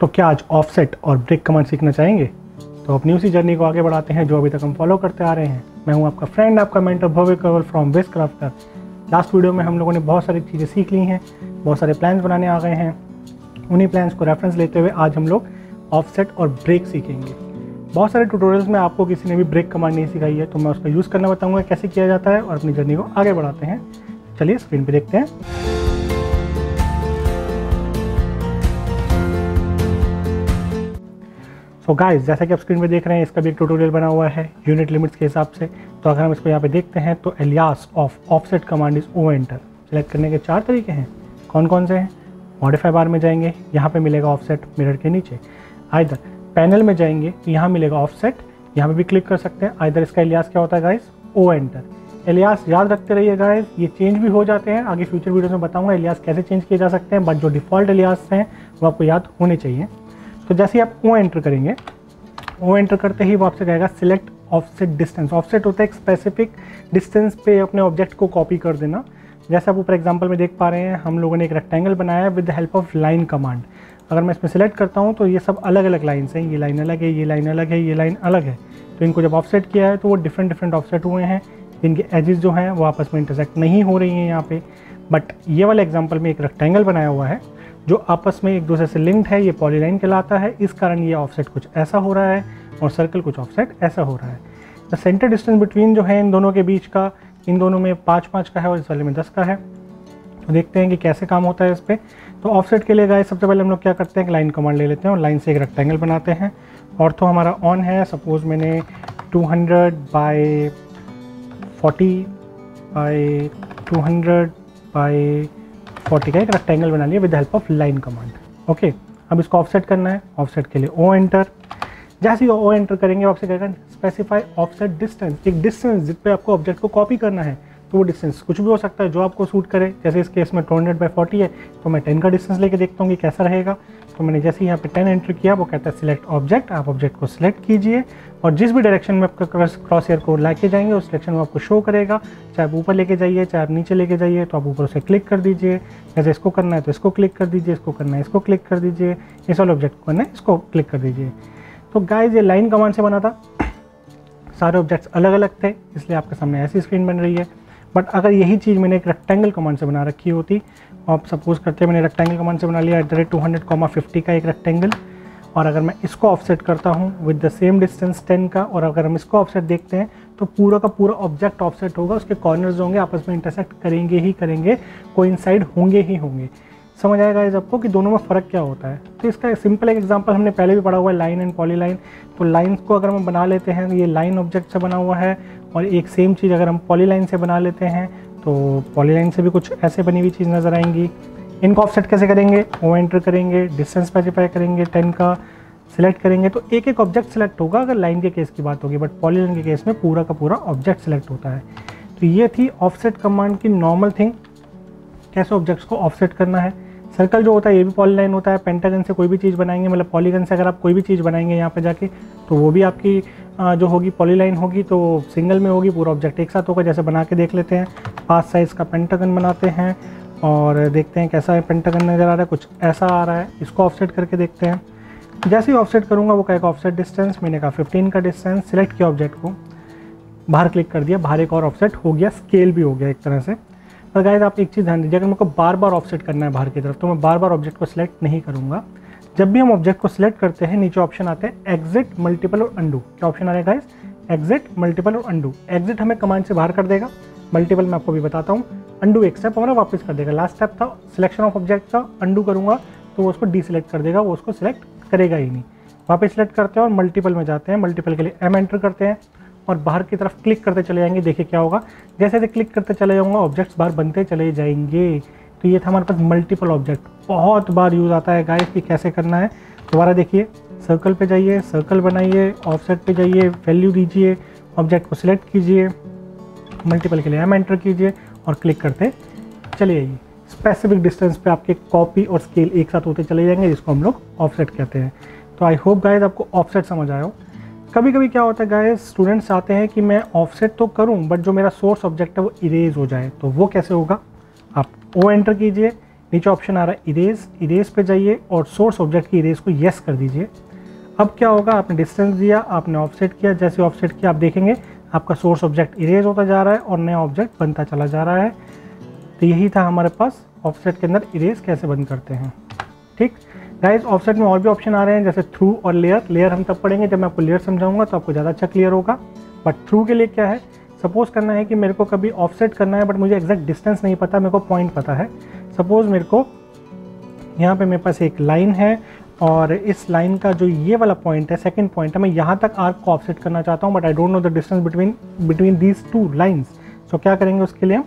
तो क्या आज ऑफसेट और ब्रेक कमांड सीखना चाहेंगे? तो अपनी उसी जर्नी को आगे बढ़ाते हैं, जो अभी तक हम फॉलो करते आ रहे हैं। मैं हूँ आपका फ्रेंड आपका mentor Bhavya Kanwal from West Crafter last video में हम लोगों ने बहुत सारी चीज़ें सीख ली हैं, बहुत सारे प्लान्स बनाने आ गए हैं। उन्हीं प्लान्स को रेफरेंस लेते हुए आज हम लोग ऑफसेट और ब्रेक सीखेंगे। बहुत सारे ट्यूटोरियल्स में आपको किसी ने भी ब्रेक कमांड नहीं सिखाई है तो मैं उसका यूज़ करना बताऊँगा कैसे किया जाता है और अपनी जर्नी को आगे बढ़ाते हैं। चलिए स्क्रीन पर देखते हैं। तो गाइस जैसा कि आप स्क्रीन पे देख रहे हैं, इसका भी एक ट्यूटोरियल बना हुआ है यूनिट लिमिट्स के हिसाब से। तो अगर हम इसको यहाँ पे देखते हैं तो alias of offset command is O enter select करने के चार तरीके हैं। कौन कौन से हैं? मॉडिफाई बार में जाएँगे, यहाँ पे मिलेगा ऑफसेट मिरर के नीचे। आइधर पैनल में जाएँगे, यहाँ मिलेगा ऑफसेट यहाँ पे भी क्लिक कर सकते हैं। आइधर इसका एलियास क्या होता है गाइस ओ एंटर एलियास याद रखते रहिए गाइस ये चेंज भी हो जाते हैं। आगे फ्यूचर वीडियो में बताऊँगा एलियास कैसे चेंज किए जा सकते हैं बट जो डिफ़ॉल्ट एलियास हैं, वो आपको याद होने चाहिए। तो जैसे ही आप ओ एंटर करेंगे ओ एंटर करते ही वो आपसे कहेगा सिलेक्ट ऑफसेट डिस्टेंस ऑफसेट होता है एक स्पेसिफिक डिस्टेंस पे अपने ऑब्जेक्ट को कॉपी कर देना। जैसे आप ऊपर एग्ज़ाम्पल में देख पा रहे हैं, हम लोगों ने एक रेक्टेंगल बनाया है with the help of line command अगर मैं इसमें सेलेक्ट करता हूँ तो ये सब अलग अलग लाइन्स हैं। ये लाइन अलग है, ये लाइन अलग है, ये लाइन अलग है। तो इनको जब ऑफसेट किया है तो वो डिफरेंट डिफरेंट ऑफसेट हुए हैं। जिनके एजेस जो हैं, वो आपस में इंटरसेक्ट नहीं हो रही हैं यहाँ पे। बट ये वाला एग्ज़ाम्पल में एक रेक्टेंगल बनाया हुआ है। जो आपस में एक दूसरे से लिंक्ड है, ये पॉलीलाइन कहलाता है। इस कारण ये ऑफसेट कुछ ऐसा हो रहा है और सर्कल कुछ ऑफसेट ऐसा हो रहा है। द सेंटर डिस्टेंस बिटवीन जो है इन दोनों के बीच का, इन दोनों में पाँच पाँच का है और इस वाले में दस का है। तो देखते हैं कि कैसे काम होता है इस पर तो ऑफसेट के लिए गाय सबसे पहले हम लोग क्या करते हैं? कि लाइन कमांड ले लेते हैं और लाइन से एक रेक्टेंगल बनाते हैं। और तो हमारा ऑन है। सपोज़ मैंने 200 hundred by forty by two hundred by forty का एक रेक्टेंगल बना लिया with help of line command okay अब इसको ऑफसेट करना है। ऑफसेट के लिए ओ एंटर जैसे ही ओ एंटर करेंगे आपसे कहेगा स्पेसिफाई ऑफसेट डिस्टेंस एक डिस्टेंस जिस पे आपको ऑब्जेक्ट को कॉपी करना है तो वो डिस्टेंस कुछ भी हो सकता है जो आपको सूट करे। जैसे इस केस में टू हंड्रेड बाई फोर्टी है तो मैं टेन का डिस्टेंस लेके देखता हूँ कि कैसा रहेगा। तो मैंने जैसे यहाँ पे टेन एंटर किया, वो कहता है सिलेक्ट ऑब्जेक्ट आप ऑब्जेक्ट को सिलेक्ट कीजिए और जिस भी डायरेक्शन में आपका क्रॉस एयर को लेके जाएँगे, उस डायरेक्शन में आपको शो करेगा। चाहे आप ऊपर लेके जाइए, चाहे आप नीचे लेके जाइए तो आप ऊपर उसे क्लिक कर दीजिए। जैसे इसको करना है तो इसको क्लिक कर दीजिए, इसको करना है, इसको क्लिक कर दीजिए। इस वाले ऑब्जेक्ट को करना है, इसको क्लिक कर दीजिए। तो गाइज़ ये लाइन कमांड से बना था। सारे ऑब्जेक्ट्स अलग अलग थे, इसलिए आपके सामने ऐसी स्क्रीन बन रही है। बट अगर यही चीज़ मैंने एक रेक्टेंगल कमांड से बना रखी होती आप सपोज़ करते हैं मैंने रेक्टेंगल कमांड से बना लिया at the rate two hundred comma fifty का एक रेक्टेंगल और अगर मैं इसको ऑफसेट करता हूँ with the same distance ten का, और अगर हम इसको ऑफसेट देखते हैं तो पूरा का पूरा ऑब्जेक्ट ऑफसेट होगा, उसके कॉर्नर्स होंगे, आपस में इंटरसेक्ट करेंगे ही करेंगे कोई होंगे ही होंगे। समझ आएगा इस आपको कि दोनों में फ़र्क क्या होता है? तो इसका सिंपल एक एग्जांपल हमने पहले भी पढ़ा हुआ है लाइन एंड पॉली लाइन तो लाइन को अगर हम बना लेते हैं, ये लाइन ऑब्जेक्ट से बना हुआ है और एक सेम चीज़ अगर हम पॉलीलाइन से बना लेते हैं तो पॉलीलाइन से भी कुछ ऐसे बनी हुई चीज़ नज़र आएँगी। इनको ऑफसेट कैसे करेंगे? ओ एंटर करेंगे डिस्टेंस स्पेसिफाई करेंगे टेन का सिलेक्ट करेंगे। तो एक एक ऑब्जेक्ट सेलेक्ट होगा अगर लाइन के केस की बात होगी बट पॉलीलाइन के केस में पूरा का पूरा ऑब्जेक्ट सेलेक्ट होता है। तो ये थी ऑफसेट कमांड की नॉर्मल थिंग कैसे ऑब्जेक्ट्स को ऑफसेट करना है। सर्कल जो होता है, ये भी पॉलीलाइन होता है। पेंटागन से कोई भी चीज़ बनाएँगे मतलब पॉलीगन से अगर आप कोई भी चीज़ बनाएँगे यहाँ पर जाके तो वो भी आपकी जो होगी पॉलीलाइन होगी तो सिंगल में होगी, पूरा ऑब्जेक्ट एक साथ होगा, जैसे बना के देख लेते हैं। पाँच साइज़ का पेंटागन बनाते हैं और देखते हैं कैसा है पेंटागन नज़र आ रहा है। कुछ ऐसा आ रहा है, इसको ऑफसेट करके देखते हैं। जैसे ही ऑफसेट करूँगा, वो कहेगा ऑफसेट डिस्टेंस मैंने कहा फिफ्टीन का डिस्टेंस सिलेक्ट किया ऑब्जेक्ट को। बाहर क्लिक कर दिया, बाहर एक और ऑफसेट हो गया स्केल भी हो गया एक तरह से। पर गाइज़ आप एक चीज़ ध्यान दीजिए, अगर मेरे को बार बार ऑफसेट करना है बाहर की तरफ़ तो मैं बार बार ऑब्जेक्ट को सिलेक्ट नहीं करूँगा। जब भी हम ऑब्जेक्ट को सिलेक्ट करते हैं, नीचे ऑप्शन आते हैं एग्जिट मल्टीपल और अंडू क्या ऑप्शन आ रहा है गाइज़ एग्जिट मल्टीपल और अंडू एग्जिट हमें कमांड से बाहर कर देगा। मल्टीपल मैं आपको भी बताता हूँ। अंडू एक स्टेप हमारा वापस कर देगा। लास्ट स्टेप था सिलेक्शन ऑफ़ ऑब्जेक्ट था अंडू करूँगा तो वो उसको डी सिलेक्ट कर देगा, वो उसको सिलेक्ट करेगा ही नहीं। वापस सिलेक्ट करते हैं और मल्टीपल में जाते हैं। मल्टीपल के लिए एम एंटर करते हैं और बाहर की तरफ़ क्लिक करते चले जाएँगे। देखिए क्या होगा। जैसे जैसे क्लिक करते चले जाऊँगा ऑब्जेक्ट्स बाहर बनते चले जाएँगे। तो ये था हमारे पास मल्टीपल ऑब्जेक्ट बहुत बार यूज़ आता है गाइस कि कैसे करना है। दोबारा देखिए सर्कल पे जाइए सर्कल बनाइए ऑफसेट पे जाइए वैल्यू दीजिए ऑब्जेक्ट को सिलेक्ट कीजिए मल्टीपल के लिए एम एंटर कीजिए और क्लिक करते चले जाइए स्पेसिफिक डिस्टेंस पे आपके कॉपी और स्केल एक साथ होते चले जाएँगे, जिसको हम लोग ऑफसेट कहते हैं। तो आई होप गाइस आपको ऑफसेट समझ आया हो। कभी कभी क्या होता है गाइस स्टूडेंट्स आते हैं कि मैं ऑफसेट तो करूँ बट जो मेरा सोर्स ऑब्जेक्ट है वो इरेज हो जाए तो वो कैसे होगा? ओ एंटर कीजिए। नीचे ऑप्शन आ रहा है इरेज इरेज पे जाइए और सोर्स ऑब्जेक्ट की इरेज को येस कर दीजिए। अब क्या होगा? आपने डिस्टेंस दिया, आपने ऑफसेट किया। जैसे ऑफसेट किया, आप देखेंगे आपका सोर्स ऑब्जेक्ट इरेज होता जा रहा है और नया ऑब्जेक्ट बनता चला जा रहा है। तो यही था हमारे पास ऑफसेट के अंदर इरेज कैसे बंद करते हैं। ठीक? गाइज़ ऑफसेट में और भी ऑप्शन आ रहे हैं, जैसे थ्रू और लेयर लेयर हम तब पढ़ेंगे जब मैं आपको लेयर समझाऊँगा तो आपको ज़्यादा अच्छा क्लियर होगा। बट थ्रू के लिए क्या है? सपोज़ करना है कि मेरे को कभी ऑफसेट करना है बट मुझे एग्जैक्ट डिस्टेंस नहीं पता, मेरे को पॉइंट पता है। सपोज़ मेरे को यहाँ पे मेरे पास एक लाइन है, और इस लाइन का जो ये वाला पॉइंट है सेकंड पॉइंट है, मैं यहाँ तक आर्क को ऑफसेट करना चाहता हूँ but I don't know the distance between between these two lines so क्या करेंगे उसके लिए हम?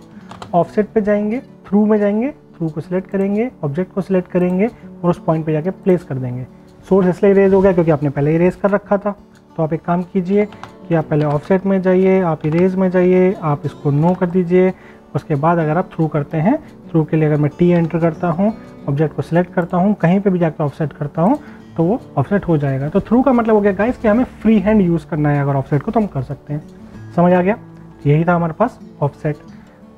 ऑफसेट पे जाएँगे थ्रू में जाएँगे थ्रू को सिलेक्ट करेंगे ऑब्जेक्ट को सिलेक्ट करेंगे, और उस पॉइंट पे जाके प्लेस कर देंगे। सोर्स इसलिए इरेज हो गया क्योंकि आपने पहले इरेज कर रखा था। तो आप एक काम कीजिए कि आप पहले ऑफसेट में जाइए, आप इरेज में जाइए, आप इसको नो कर दीजिए। उसके बाद अगर आप थ्रू करते हैं थ्रू के लिए अगर मैं टी एंटर करता हूँ ऑब्जेक्ट को सिलेक्ट करता हूँ, कहीं पे भी जाकर ऑफसेट करता हूँ तो वो ऑफसेट हो जाएगा। तो थ्रू का मतलब हो गया गाइस कि हमें फ्री हैंड यूज़ करना है अगर ऑफसेट को तो हम कर सकते हैं। समझ आ गया? यही था हमारे पास ऑफसेट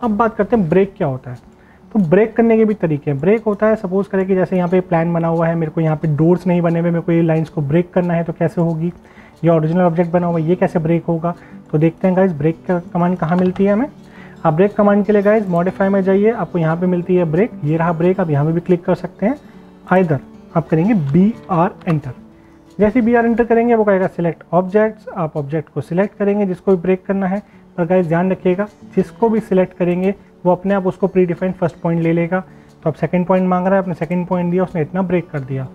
अब बात करते हैं ब्रेक क्या होता है। तो ब्रेक करने के भी तरीके हैं। ब्रेक होता है सपोज़ करें कि जैसे यहाँ पे प्लान बना हुआ है, मेरे को यहाँ पे डोर्स नहीं बने हुए, मेरे को ये लाइन्स को ब्रेक करना है तो कैसे होगी? ये ओरिजिनल ऑब्जेक्ट बना हुआ ये कैसे ब्रेक होगा? तो देखते हैं गाइज़ ब्रेक कमांड कहाँ मिलती है हमें? आप ब्रेक कमांड के लिए गाइज़ मॉडिफाई में जाइए, आपको यहाँ पे मिलती है ब्रेक ये रहा ब्रेक आप यहाँ पे भी क्लिक कर सकते हैं। आइदर आप करेंगे बी आर एंटर जैसे बी आर एंटर करेंगे वो कहेगा सिलेक्ट ऑब्जेक्ट्स आप ऑब्जेक्ट को सिलेक्ट करेंगे, जिसको भी ब्रेक करना है। पर गाइज़ ध्यान रखिएगा, जिसको भी सिलेक्ट करेंगे, वो अपने आप उसको प्री डिफाइंड फ़र्स्ट पॉइंट ले लेगा। तो आप सेकंड पॉइंट मांग रहा है अपने सेकंड पॉइंट दिया, उसने इतना ब्रेक कर दिया।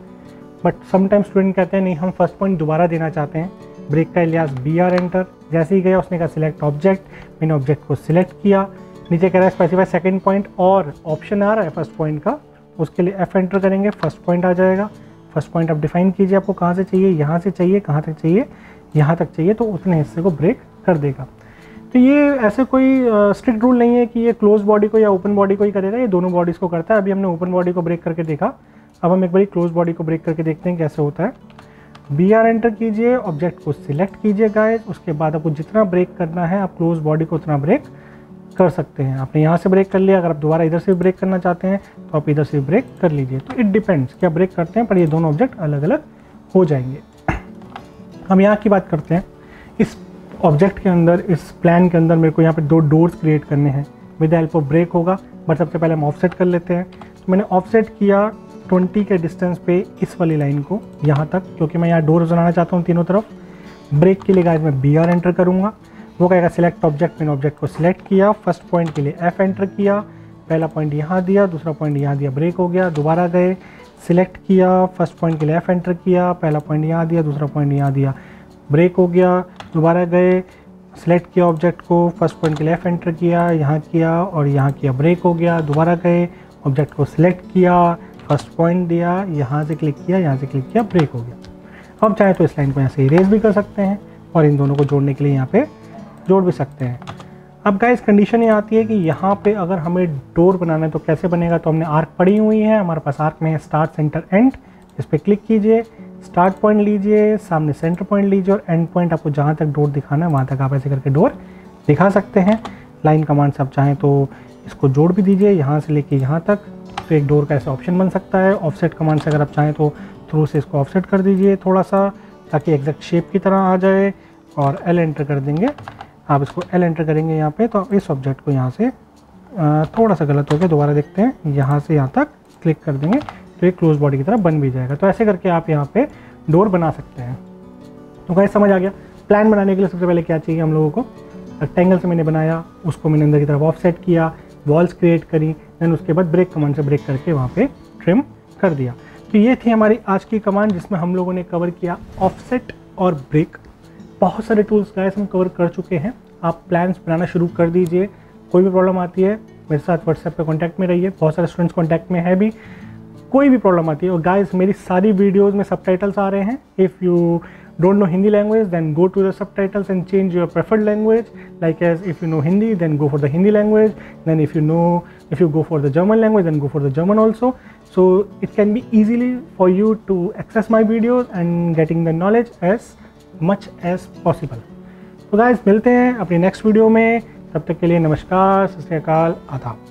बट समटाइम स्टूडेंट कहते हैं, नहीं, हम फ़र्स्ट पॉइंट दोबारा देना चाहते हैं। ब्रेक का इलियास बी आर एंटर जैसे ही गया, उसने कहा सिलेक्ट ऑब्जेक्ट मैंने ऑब्जेक्ट को सिलेक्ट किया। नीचे कह रहा है स्पेसिफाई सेकेंड पॉइंट और ऑप्शन आ रहा है फ़र्स्ट पॉइंट का। उसके लिए एफ़ एंटर करेंगे फ़र्स्ट पॉइंट आ जाएगा। फ़र्स्ट पॉइंट आप डिफाइन कीजिए आपको, कहाँ से चाहिए? यहाँ से चाहिए, कहाँ तक चाहिए? यहाँ तक चाहिए तो उतने हिस्से को ब्रेक कर देगा। तो ये ऐसे कोई स्ट्रिक्ट रूल नहीं है कि ये क्लोज बॉडी को या ओपन बॉडी को ही करेगा ये दोनों बॉडीज़ को करता है। अभी हमने ओपन बॉडी को ब्रेक करके देखा। अब हम एक बार क्लोज बॉडी को ब्रेक करके देखते हैं कैसे होता है। बी आर एंटर कीजिए ऑब्जेक्ट को सिलेक्ट कीजिए गाइस उसके बाद आपको जितना ब्रेक करना है, आप क्लोज बॉडी को उतना ब्रेक कर सकते हैं। आपने यहाँ से ब्रेक कर लिया, अगर आप दोबारा इधर से ब्रेक करना चाहते हैं तो आप इधर से ब्रेक कर लीजिए। तो इट डिपेंड्स क्या ब्रेक करते हैं, पर ये दोनों ऑब्जेक्ट अलग अलग हो जाएँगे। हम यहाँ की बात करते हैं। इस ऑब्जेक्ट के अंदर, इस प्लान के अंदर मेरे को यहाँ पर दो डोर्स क्रिएट करने हैं। विद हेल्प ऑफ़ ब्रेक होगा बट सबसे पहले हम ऑफसेट कर लेते हैं। तो मैंने ऑफसेट किया 20 के डिस्टेंस पे इस वाली लाइन को, यहाँ तक, क्योंकि मैं यहाँ डोर बनाना चाहता हूँ तीनों तरफ़। ब्रेक के लिए गाइस मैं बी आर एंटर करूँगा। वो कहेगा सिलेक्ट ऑब्जेक्ट मैंने ऑब्जेक्ट को सिलेक्ट किया। फ़र्स्ट पॉइंट के लिए एफ़ एंटर किया। पहला पॉइंट यहाँ दिया, दूसरा पॉइंट यहाँ दिया ब्रेक हो गया, दोबारा गए। सिलेक्ट किया फ़र्स्ट पॉइंट के लिए एफ़ एंटर किया। पहला पॉइंट यहाँ दिया, दूसरा पॉइंट यहाँ दिया ब्रेक हो गया, दोबारा गए। सिलेक्ट किया ऑब्जेक्ट को फ़र्स्ट पॉइंट के लिए एफ़ एंटर किया, यहाँ किया और यहाँ किया ब्रेक हो गया, दोबारा गए। ऑब्जेक्ट को सिलेक्ट किया। फ़र्स्ट पॉइंट दिया, यहाँ से क्लिक किया, यहाँ से क्लिक किया, ब्रेक हो गया। अब चाहे तो इस लाइन को यहाँ से इरेज भी कर सकते हैं और इन दोनों को जोड़ने के लिए यहाँ पे जोड़ भी सकते हैं। अब गाइस कंडीशन ये आती है कि यहाँ पे अगर हमें डोर बनाना है तो कैसे बनेगा? तो हमने आर्क पड़ी हुई है, हमारे पास आर्क में है स्टार्ट सेंटर एंड इस पर क्लिक कीजिए स्टार्ट पॉइंट लीजिए, सामने सेंटर पॉइंट लीजिए और एंड पॉइंट आपको जहाँ तक डोर दिखाना है, वहाँ तक आप ऐसे करके डोर दिखा सकते हैं। लाइन कमांड से आप चाहें तो इसको जोड़ भी दीजिए, यहाँ से लेके यहाँ तक। तो एक डोर का ऐसा ऑप्शन बन सकता है। ऑफसेट कमांड से अगर आप चाहें तो थ्रू से इसको ऑफसेट कर दीजिए थोड़ा सा ताकि एग्जैक्ट शेप की तरह आ जाए और एल एंटर कर देंगे। आप इसको एल एंटर करेंगे यहाँ पे तो आप इस ऑब्जेक्ट को यहाँ से थोड़ा सा गलत हो गया, दोबारा देखते हैं। यहाँ से यहाँ तक क्लिक कर देंगे तो ये क्लोज बॉडी की तरह बन भी जाएगा। तो ऐसे करके आप यहाँ पे डोर बना सकते हैं। तो कैसे समझ आ गया। प्लान बनाने के लिए सबसे पहले क्या चाहिए हम लोगों को? रेक्टेंगल से मैंने बनाया, उसको मैंने अंदर की तरफ़ ऑफसेट किया। वॉल्स क्रिएट करी देन उसके बाद ब्रेक कमांड से ब्रेक करके वहाँ पे ट्रिम कर दिया। तो ये थी हमारी आज की कमांड जिसमें हम लोगों ने कवर किया ऑफसेट और ब्रेक बहुत सारे टूल्स गाइस हम कवर कर चुके हैं। आप प्लान्स बनाना शुरू कर दीजिए। कोई भी प्रॉब्लम आती है, मेरे साथ व्हाट्सएप पे कांटेक्ट में रहिए। बहुत सारे स्टूडेंट्स कांटेक्ट में है भी। कोई भी प्रॉब्लम आती है और गाइस मेरी सारी वीडियोस में सबटाइटल्स आ रहे हैं। If you don't know Hindi language, then go to the subtitles and change your preferred language. Like as if you know Hindi, then go for the Hindi language. Then if you know, if you go for the German language, then go for the German also. So it can be easily for you to access my videos and getting the knowledge as much as possible. तो guys मिलते हैं अपनी next video में तब तक के लिए नमस्कार सत आदाब